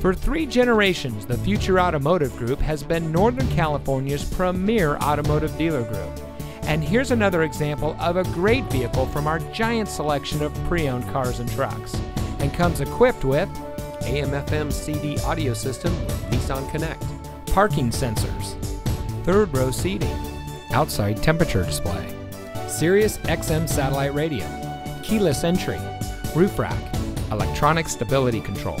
For three generations, the Future Automotive Group has been Northern California's premier automotive dealer group. And here's another example of a great vehicle from our giant selection of pre owned cars and trucks. And comes equipped with AM FM CD audio system with Nissan Connect, parking sensors, third row seating, outside temperature display, Sirius XM satellite radio, keyless entry, roof rack, electronic stability control,